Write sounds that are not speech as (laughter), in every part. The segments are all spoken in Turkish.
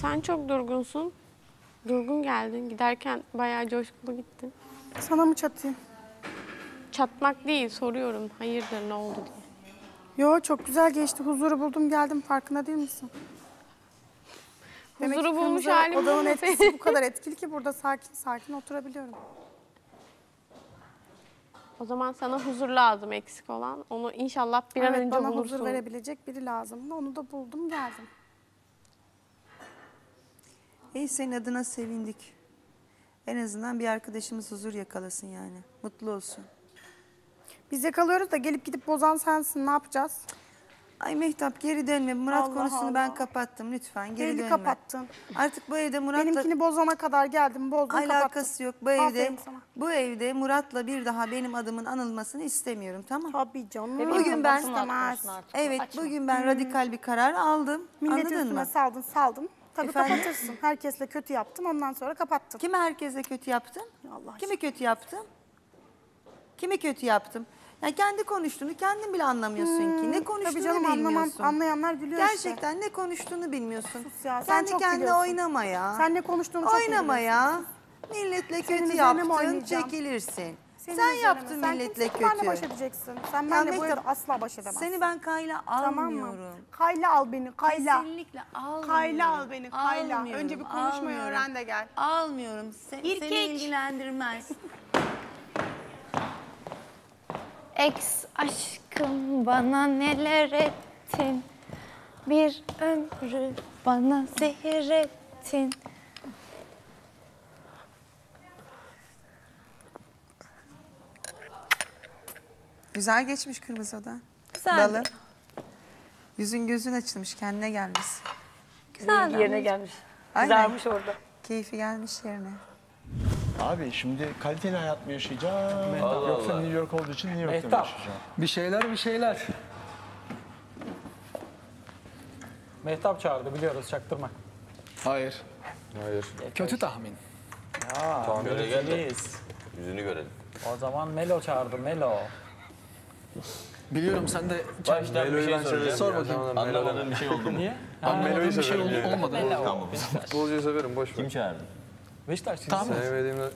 Sen çok durgunsun. Durgun geldin. Giderken bayağı coşkulu gittin. Sana mı çatayım? Çatmak değil soruyorum. Hayırdır ne oldu diye. Yo çok güzel geçti. Huzuru buldum geldim. Farkında değil misin? Demek Huzuru ki bulmuş kırmızı halim Odanın etkisi bu kadar etkili ki burada sakin sakin oturabiliyorum. O zaman sana huzur lazım eksik olan. Onu inşallah bir an evet önce bana bulursun. huzur verebilecek biri lazımdı. Onu da buldum geldim. İyi senin adına sevindik. En azından bir arkadaşımız huzur yakalasın yani. Mutlu olsun. Biz yakalıyoruz da gelip gidip bozan sensin. Ne yapacağız? Ay Mehtap geri dönme. Murat Allah konusunu ben Allah. kapattım lütfen. Geri Belli dönme. kapattın. Artık bu evde Murat'la Benimkini bozana kadar geldim bozdum kapattım. alakası yok. Bu evde Aferin sana. bu evde Murat'la bir daha benim adımın anılmasını istemiyorum tamam? Tabii canım. Bugün ben istemez. Evet bugün ben radikal bir karar aldım. Milleti Anladın üstüme mı? saldın saldın. Tabii Efendim? kapatırsın. Herkesle kötü yaptın ondan sonra kapattın. Kime herkese kötü yaptım? Allah Kimi kötü yaptım? Kimi kötü yaptım? Ya kendi konuştuğunu kendin bile anlamıyorsun ki. Ne konuştuğunu Hmm, Tabii canım anlamam. bilmiyorsun. Anlayanlar gülüyor işte. Gerçekten ne konuştuğunu bilmiyorsun. Sus ya, sen Kendi çok kendine biliyorsun. oynama ya. Sen ne konuştuğunu çok iyi Oynama biliyorsun. ya. Milletle kötü üzerine mi yaptın, oynayacağım? çekilirsin. Senin sen üzerine yaptın? Sen milletle kimsin? Baş kötü. edeceksin. Sen benimle bu Mehtap, evde asla baş edemezsin. Seni ben kayla Tamam mı? almıyorum. Kayla al beni, kayla. Kesinlikle almıyorum. Kayla al beni, kayla. Almıyorum, Önce bir konuşmayı almıyorum. öğren de gel. Almıyorum. Sen, seni İrkek. ilgilendirmez. (laughs) Ex aşkım bana neler ettin Bir ömrü bana zehir ettin Güzel geçmiş kırmızı oda. Güzeldi. Balım. Yüzün gözün açılmış, kendine gelmiş. Güzeldi. Yerine gelmiş. Aynen. Kızarmış orada. Keyfi gelmiş yerine. Abi şimdi kaliteli hayat mı yaşayacağım? Yoksa New York olduğu için New York'ta mı Mehtap. yaşayacağım? Bir şeyler bir şeyler. Mehtap çağırdı biliyoruz çaktırma. Hayır. Hayır. Kötü tahmin. Aa, Böyle gel de görüntüleyiz. yüzünü görelim. O zaman Melo çağırdı Melo. Biliyorum sen de Baştan bir şey soracağım. Sor bakayım. Anlamadığım bir şey oldu mu? Niye? anlamadığın bir şey severim ol- yani. olmadı. Melo. Tamam. Futbolcuyu severim boş ver. Kim çağırdı? Beşiktaş Tamam. Sevmediğimde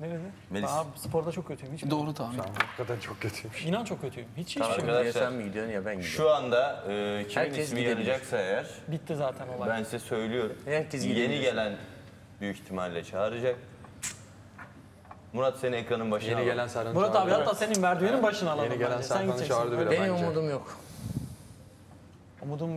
Ne dedi? Melis. Aa, sporda çok kötüyüm. Hiç Doğru tahmin. hakikaten çok kötüymüş. İnan çok kötüyüm. Hiç hiçbir Tamam şey yok. arkadaşlar. sen mi gidiyorsun ya ben gidiyorum. Şu anda e, kimin Herkes ismi gidebilir. yanacaksa eğer Bitti zaten olay. ben size söylüyorum. Herkes Yeni gelen büyük ihtimalle çağıracak. Murat seni ekranın başına Yeni alalım. gelen Serhan Murat abi hatta senin merdivenin başına alalım. Yeni gelen bence. Sen Serkan'ı gideceksin. çağırdı bile Benim bence. umudum yok. Umudum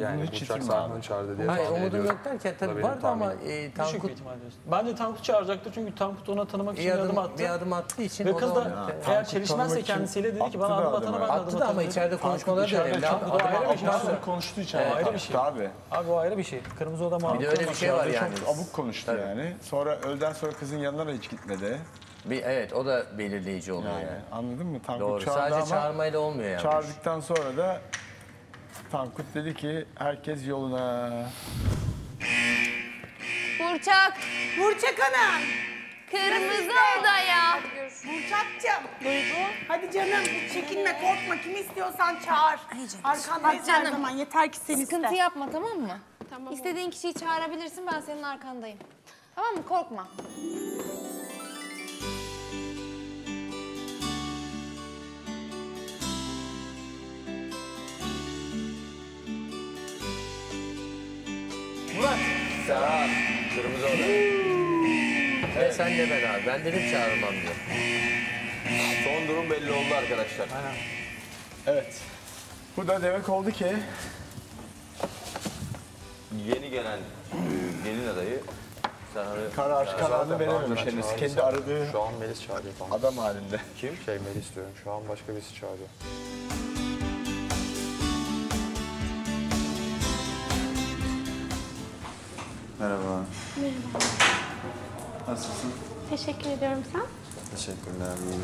Yani hiç uçak yitirme Serkan'ı çağırdı diye Hayır tahmin umudum ediyorum. yok derken tabii benim vardı ama e, düşük bir Tankut ihtimal diyorsun. Bence Tankut çağıracaktır çünkü Tankut ona tanımak için bir adım adım, attı. bir adım attığı için Ve o kız da eğer çelişmezse tanımak için kendisiyle dedi ki bana attı da adım atana ben de adım attı da ama atarım. içeride konuşmaları da önemli. Ama- o ayrı bir şey. konuştu içeride. ayrı bir şey. Tabii. Abi o ayrı bir şey. Kırmızı oda mavi Bir de öyle bir şey var yani. Çok abuk konuştu yani. Sonra öğleden sonra kızın yanına da hiç gitmedi. Bir, evet o da belirleyici oluyor Yani, yani. anladın mı? Tankut Doğru. çağırdı Sadece ama çağırmayla olmuyor yani. çağırdıktan sonra da Tankut dedi ki herkes yoluna. Burçak Burçak Hanım. kırmızı odaya Burçak'cığım. Duygu. Hadi canım çekinme korkma kimi istiyorsan çağır. Arkandayız her canım. zaman yeter ki sen Sıkıntı iste. yapma tamam mı? Tamam. İstediğin kişiyi çağırabilirsin ben senin arkandayım. Tamam mı? Korkma. Kırmızı oda. Ve sen de ben abi. Ben dedim çağırmam diye. Son durum belli oldu arkadaşlar. Evet. Bu da demek oldu ki Yeni gelen e, gelin adayı Serhan'ı karar kararını verememiş henüz. Kendi aradığı Şu an Melis çağırıyor falan. adam halinde. Kim? Şey Melis diyorum. Şu an başka birisi çağırıyor. Merhaba. Nasılsın? Teşekkür ediyorum sen. Teşekkürler. iyiyim.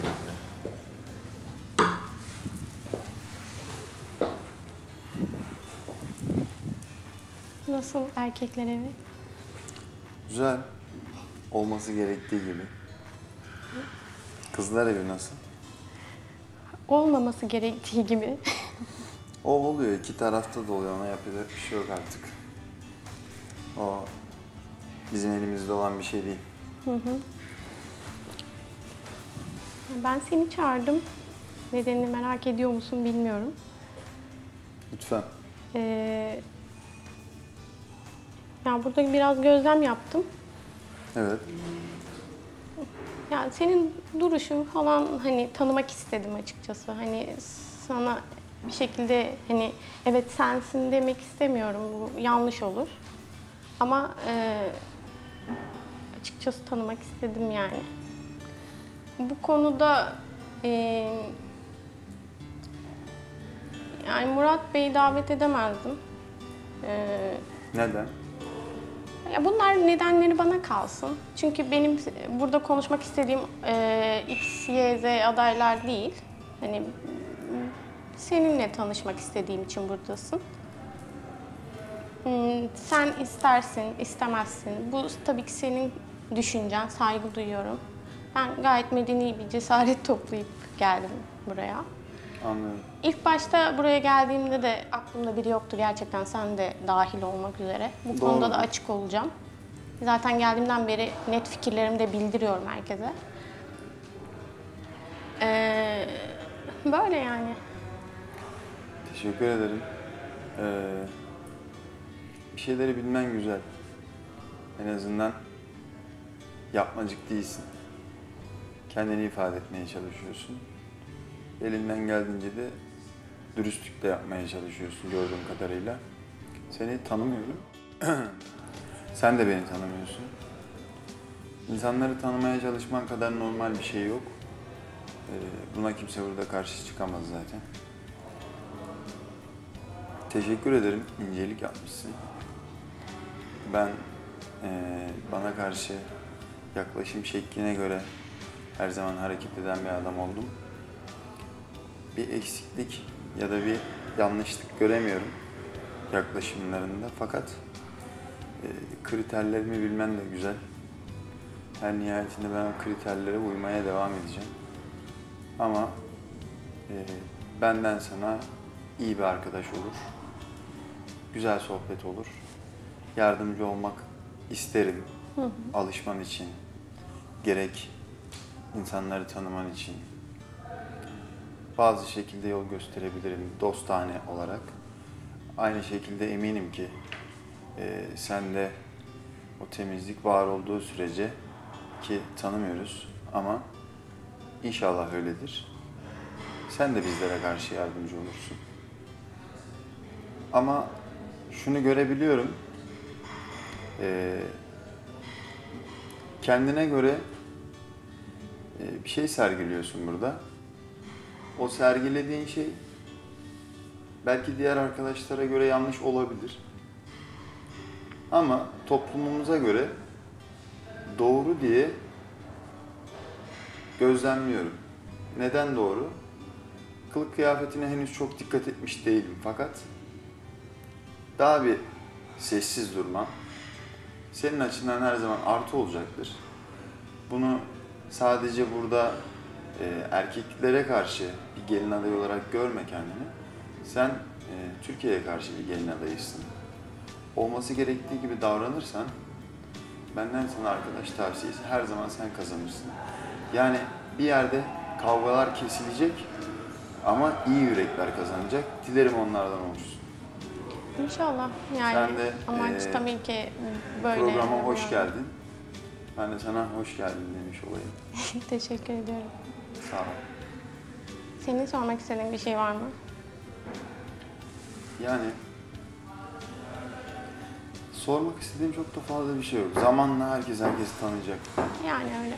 Nasıl erkekler evi? Güzel. Olması gerektiği gibi. Kızlar evi nasıl? Olmaması gerektiği gibi. O oluyor. iki tarafta da oluyor. Ona yapacak bir şey yok artık. O bizim elimizde olan bir şey değil. Ben seni çağırdım. Nedenini merak ediyor musun bilmiyorum. Lütfen. Ee, ya burada biraz gözlem yaptım. Evet. Ya senin duruşun falan hani tanımak istedim açıkçası. Hani sana bir şekilde hani evet sensin demek istemiyorum. Bu yanlış olur. Ama e, açıkçası tanımak istedim yani. Bu konuda e, yani Murat Bey'i davet edemezdim. E, Neden? ya bunlar nedenleri bana kalsın. Çünkü benim burada konuşmak istediğim e, X, Y, Z adaylar değil. Hani seninle tanışmak istediğim için buradasın. Hmm, Sen istersin, istemezsin. Bu tabii ki senin düşüncen, saygı duyuyorum. Ben gayet medeni bir cesaret (laughs) toplayıp geldim buraya. Anlıyorum. İlk başta buraya geldiğimde de aklımda biri yoktu gerçekten sen de dahil olmak üzere. Bu Doğru. konuda da açık olacağım. Zaten geldiğimden beri net fikirlerimi de bildiriyorum herkese. Ee, böyle yani. Teşekkür ederim. Ee, bir şeyleri bilmen güzel. En azından yapmacık değilsin. Kendini ifade etmeye çalışıyorsun. Elinden geldiğince de dürüstlükle yapmaya çalışıyorsun gördüğüm kadarıyla. Seni tanımıyorum. (clears throat) Sen de beni tanımıyorsun. İnsanları tanımaya çalışman kadar normal bir şey yok. Ee, buna kimse burada karşı çıkamaz zaten. Teşekkür ederim. İncelik yapmışsın. Ben eee, bana karşı yaklaşım şekline göre her zaman hareket eden bir adam oldum. Bir eksiklik ya da bir yanlışlık göremiyorum yaklaşımlarında. Fakat eee, kriterlerimi bilmen de güzel. Her nihayetinde ben o kriterlere uymaya devam edeceğim. Ama eee, benden sana iyi bir arkadaş olur. Güzel sohbet olur. Yardımcı olmak isterim. Alışman için. Gerek insanları tanıman için. Bazı şekilde yol gösterebilirim dostane olarak. Aynı şekilde eminim ki e, sende o temizlik var olduğu sürece ki tanımıyoruz ama inşallah öyledir. Sen de bizlere karşı yardımcı olursun. Ama şunu görebiliyorum. Ee, kendine göre e, bir şey sergiliyorsun burada. O sergilediğin şey belki diğer arkadaşlara göre yanlış olabilir. Ama toplumumuza göre doğru diye gözlemliyorum. Neden doğru? Kılık kıyafetine henüz çok dikkat etmiş değilim fakat daha bir sessiz durma senin açından her zaman artı olacaktır. Bunu sadece burada e, erkeklere karşı bir gelin adayı olarak görme kendini. Sen e, Türkiye'ye karşı bir gelin adayısın. Olması gerektiği gibi davranırsan benden sana arkadaş tavsiyesi her zaman sen kazanırsın. Yani bir yerde kavgalar kesilecek ama iyi yürekler kazanacak. Dilerim onlardan olursun. İnşallah yani Sen de, amaç e, tabii ki böyle. Programa hoş geldin. Ben de sana hoş geldin demiş olayım. (laughs) Teşekkür ediyorum. Sağ ol. Senin sormak istediğin bir şey var mı? Yani sormak istediğim çok da fazla bir şey yok. Zamanla herkes herkesi tanıyacak. Yani öyle.